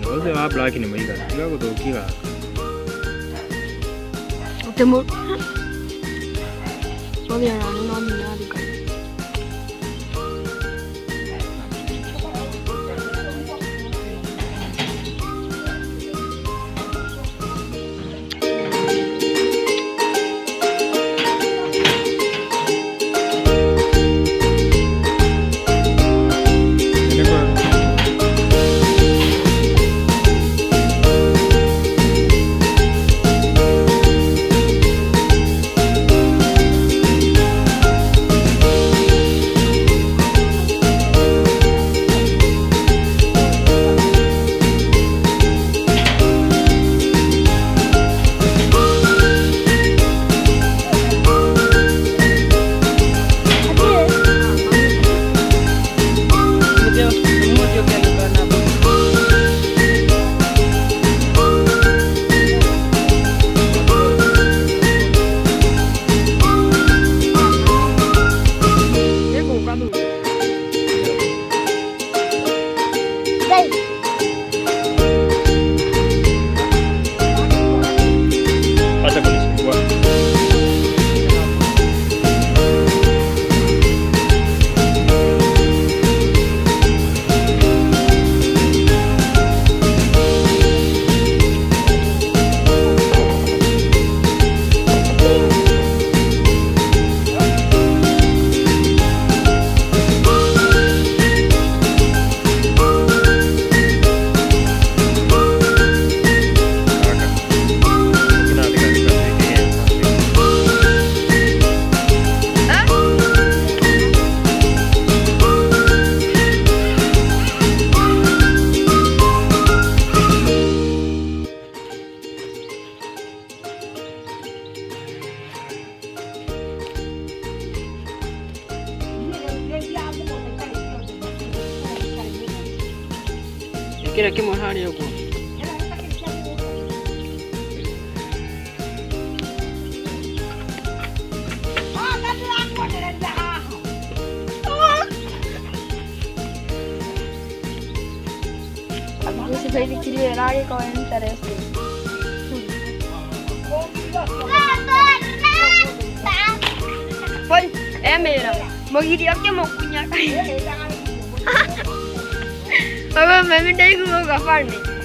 の、せはにもいいから、違うこと大きいから。でも、そ何にあるから。you. accelerare con interesse. Păi, e mera. Mă ghiria că mă punea ca Baba, mă mi-ai cu mă gafarne.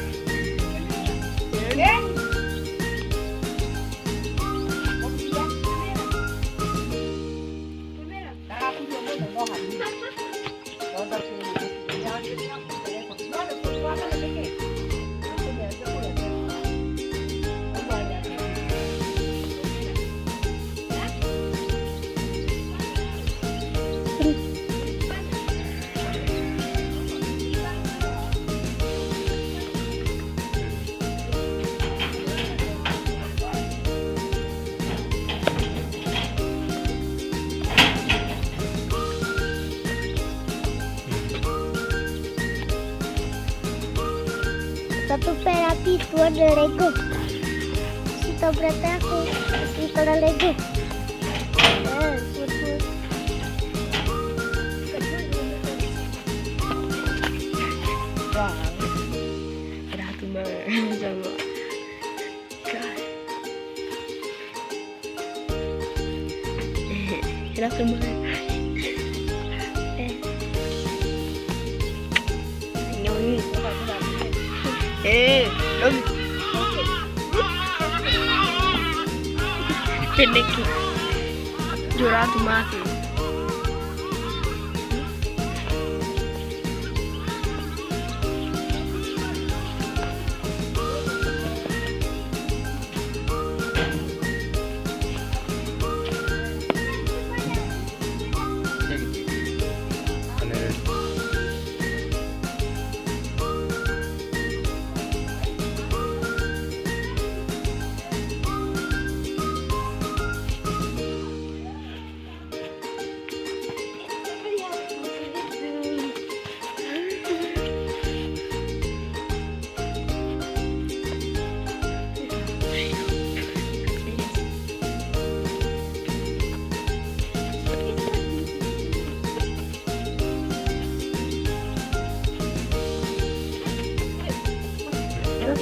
Ada Lego. Kita berarti aku kita Lego. Eh, betul. Grato banget sama. Eh, Pinnek ki. mati.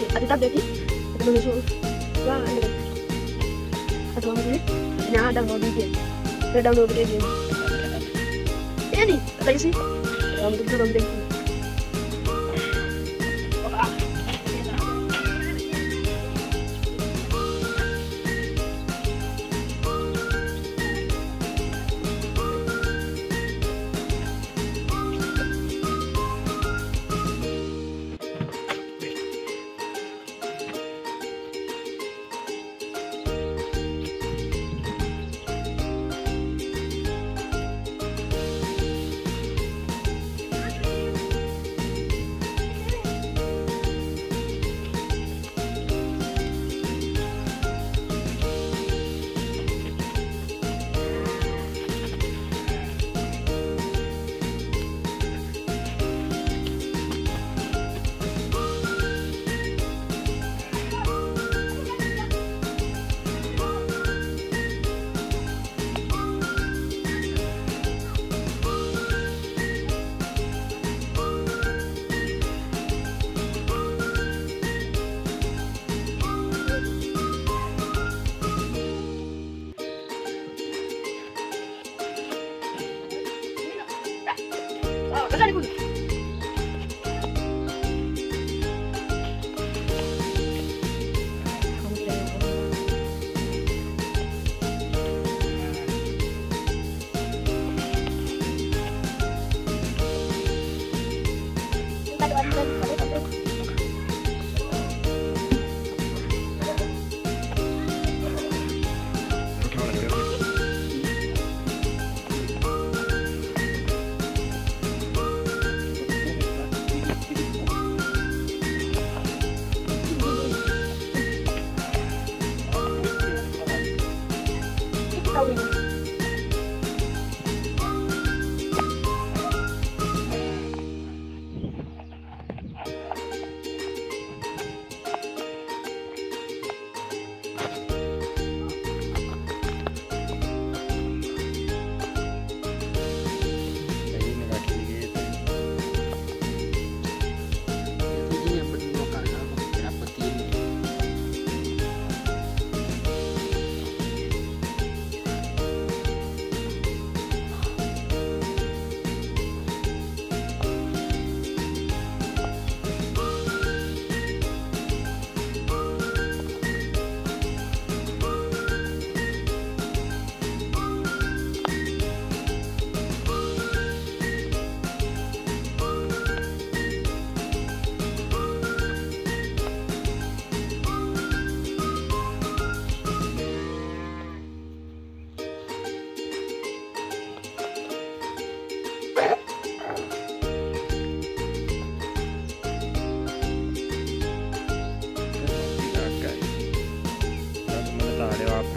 kita berarti mau bikin, wah ada mau bikin ini nah download video kita download video. Ini ini apa sih dalam bentuk mau bikin.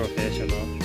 professional.